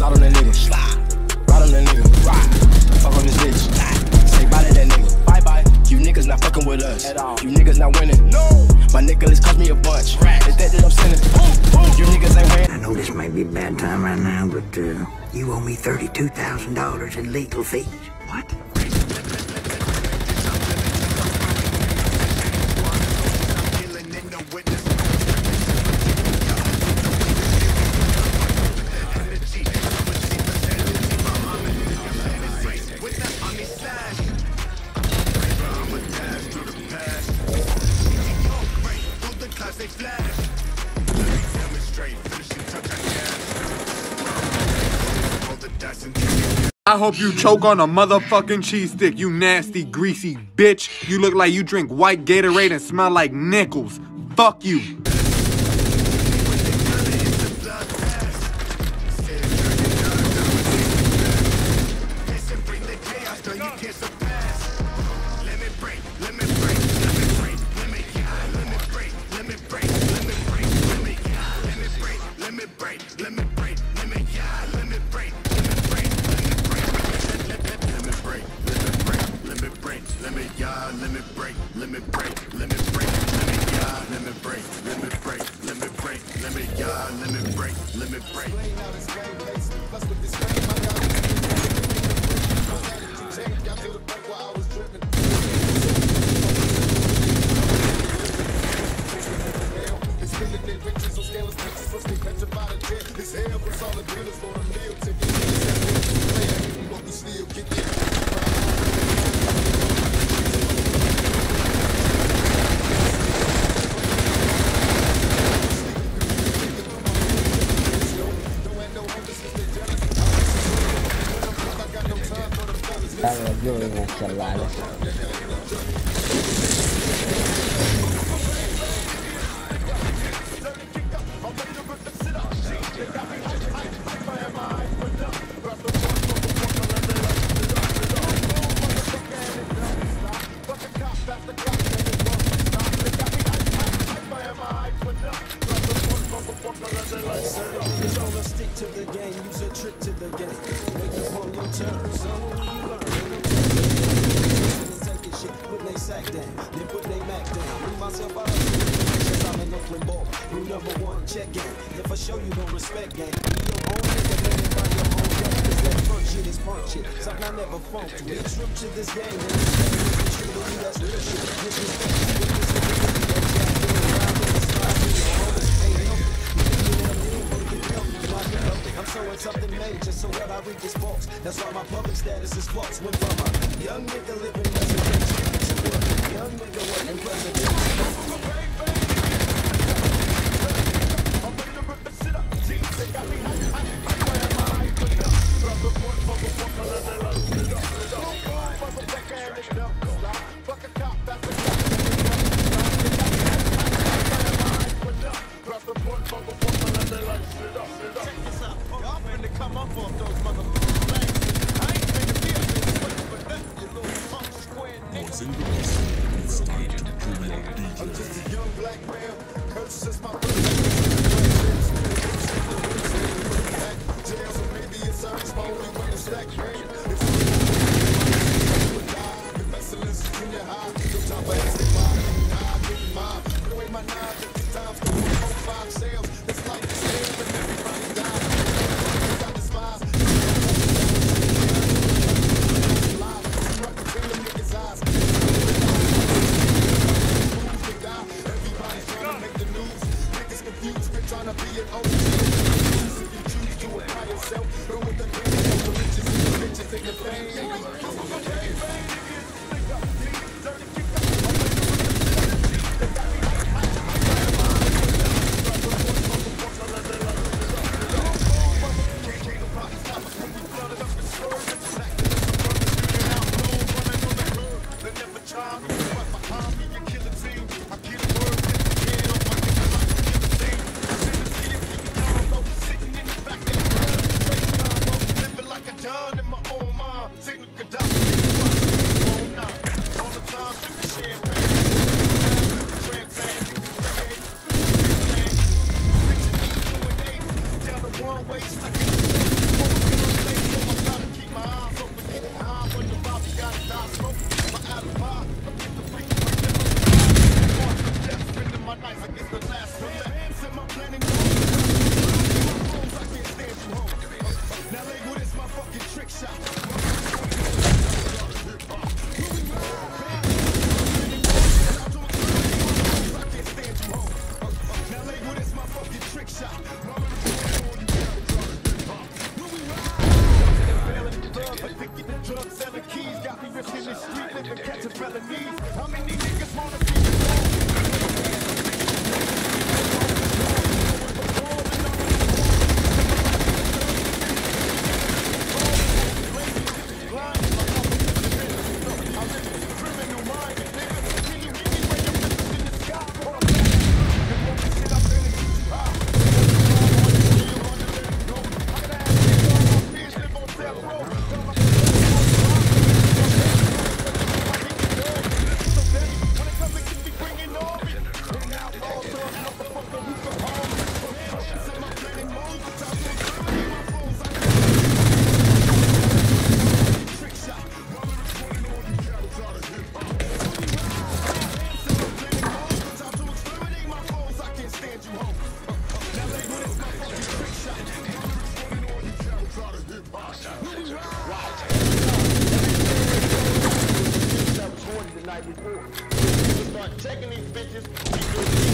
Slide on that nigga. Slide. Ride on that nigga. Ride. Fuck on this bitch. Slide. Say bye to that nigga. Bye bye. You niggas not fucking with us. At all. You niggas not winning. No. My niggas cost me a bunch. Right. It's that that I'm sending. You niggas ain't winning. I know this may be a bad time right now, but uh, you owe me $32,000 in legal fees. What? I hope you choke on a motherfucking cheese stick, you nasty, greasy bitch. You look like you drink white Gatorade and smell like nickels. Fuck you. Dai, io volevo chiallare. Stick to number one, check game. If I show you don't respect game, be your own nigga, man, and find your own game. Cause that front shit is punk shit. Something I never funked with. Be true to this game, and this is true to me, that's real shit. Witness to the something major, so what I read is false. That's why my public status is false. Went from a young nigga single person. It's time to do your DJ. I'm just a young black man, conscious is my sales. The night before. You start checking these bitches. Start